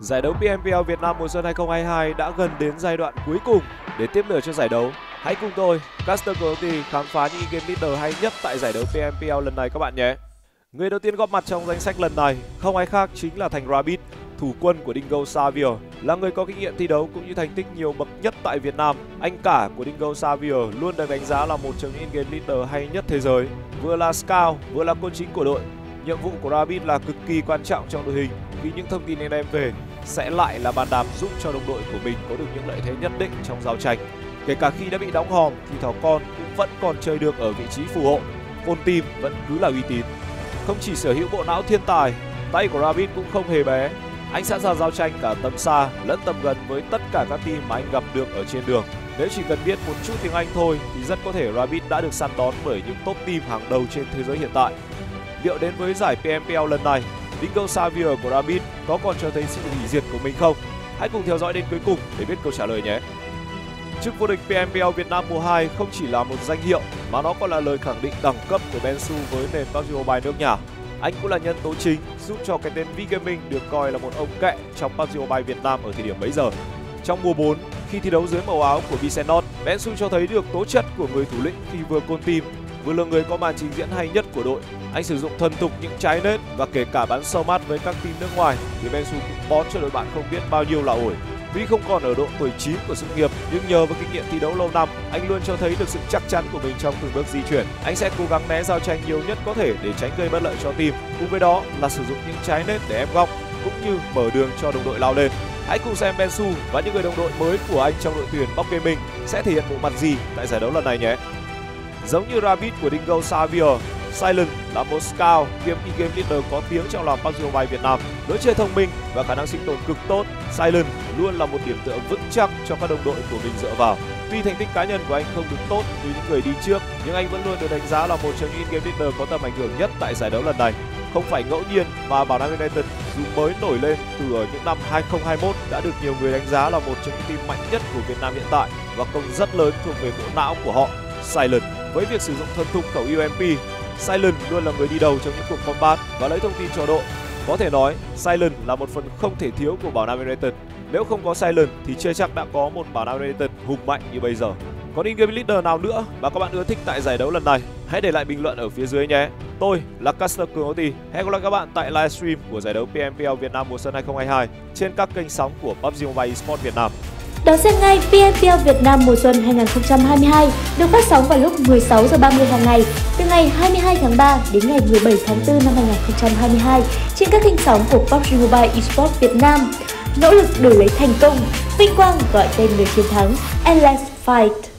Giải đấu PMPL Việt Nam mùa xuân 2022 đã gần đến giai đoạn cuối cùng để tiếp lửa cho giải đấu. Hãy cùng tôi, Caster Coyote khám phá những game leader hay nhất tại giải đấu PMPL lần này các bạn nhé. Người đầu tiên góp mặt trong danh sách lần này không ai khác chính là Thành Rabbit, thủ quân của Dingo Xavier, là người có kinh nghiệm thi đấu cũng như thành tích nhiều bậc nhất tại Việt Nam. Anh cả của Dingo Xavier luôn được đánh giá là một trong những game leader hay nhất thế giới, vừa là scout, vừa là quân chính của đội. Nhiệm vụ của Rabit là cực kỳ quan trọng trong đội hình vì những thông tin anh đem về sẽ lại là bàn đạp giúp cho đồng đội của mình có được những lợi thế nhất định trong giao tranh. Kể cả khi đã bị đóng hòm thì thỏ con cũng vẫn còn chơi được ở vị trí phù hộ. Côn tim vẫn cứ là uy tín. Không chỉ sở hữu bộ não thiên tài, tay của Rabit cũng không hề bé. Anh sẵn sàng giao tranh cả tầm xa lẫn tầm gần với tất cả các team mà anh gặp được ở trên đường. Nếu chỉ cần biết một chút tiếng Anh thôi thì rất có thể Rabbit đã được săn đón bởi những top team hàng đầu trên thế giới hiện tại. Liệu đến với giải PMPL lần này, Dingo Xavier của Rabbit có còn cho thấy sự hủy diệt của mình không? Hãy cùng theo dõi đến cuối cùng để biết câu trả lời nhé. Chức vô địch PMPL Việt Nam mùa 2 không chỉ là một danh hiệu mà nó còn là lời khẳng định đẳng cấp của Bensu với nền PUBG Mobile nước nhà. Anh cũng là nhân tố chính giúp cho cái tên V Gaming được coi là một ông kẹ trong PUBG Mobile Việt Nam ở thời điểm bấy giờ. Trong mùa 4, khi thi đấu dưới màu áo của Vicenot, Bensu cho thấy được tố chất của người thủ lĩnh khi vừa côn team, vừa là người có màn trình diễn hay nhất của đội. Anh sử dụng thuần thục những trái nết và kể cả bắn sâu mắt với các team nước ngoài thì Bensu cũng bón cho đội bạn không biết bao nhiêu là ổi. Tuy không còn ở độ tuổi 9 của sự nghiệp, nhưng nhờ vào kinh nghiệm thi đấu lâu năm, anh luôn cho thấy được sự chắc chắn của mình trong từng bước di chuyển. Anh sẽ cố gắng né giao tranh nhiều nhất có thể để tránh gây bất lợi cho team. Cùng với đó là sử dụng những trái nết để ép góc cũng như mở đường cho đồng đội lao lên. Hãy cùng xem Bensu và những người đồng đội mới của anh trong đội tuyển Bóc Gaming sẽ thể hiện bộ mặt gì tại giải đấu lần này nhé. Giống như Rabbit của Dingo Xavier, Silent là một scout kiêm game leader có tiếng trong lòng PUBG Mobile Việt Nam. Lối chơi thông minh và khả năng sinh tồn cực tốt, Silent luôn là một điểm tựa vững chắc cho các đồng đội của mình dựa vào. Tuy thành tích cá nhân của anh không được tốt như những người đi trước, nhưng anh vẫn luôn được đánh giá là một trong những game leader có tầm ảnh hưởng nhất tại giải đấu lần này. Không phải ngẫu nhiên mà Bảo Nam United dù mới nổi lên từ ở những năm 2021 đã được nhiều người đánh giá là một trong những team mạnh nhất của Việt Nam hiện tại và công rất lớn thuộc về bộ não của họ, Silent. Với việc sử dụng thuần thục khẩu UMP, Silent luôn là người đi đầu trong những cuộc combat và lấy thông tin cho đội. Có thể nói, Silent là một phần không thể thiếu của Bảo Nam United. Nếu không có Silent thì chưa chắc đã có một Bảo Nam United hùng mạnh như bây giờ. Còn in-game leader nào nữa mà các bạn ưa thích tại giải đấu lần này? Hãy để lại bình luận ở phía dưới nhé. Tôi là Caster Coyote. Hẹn gặp lại các bạn tại livestream của giải đấu PMPL Việt Nam mùa xuân 2022 trên các kênh sóng của PUBG Mobile Esports Việt Nam. Đón xem ngay PMPL Việt Nam mùa xuân 2022 được phát sóng vào lúc 16 giờ 30 hàng ngày từ ngày 22 tháng 3 đến ngày 17 tháng 4 năm 2022 trên các kênh sóng của PUBG Mobile Esports Việt Nam. Nỗ lực đổi lấy thành công, vinh quang gọi tên người chiến thắng, Endless let's fight!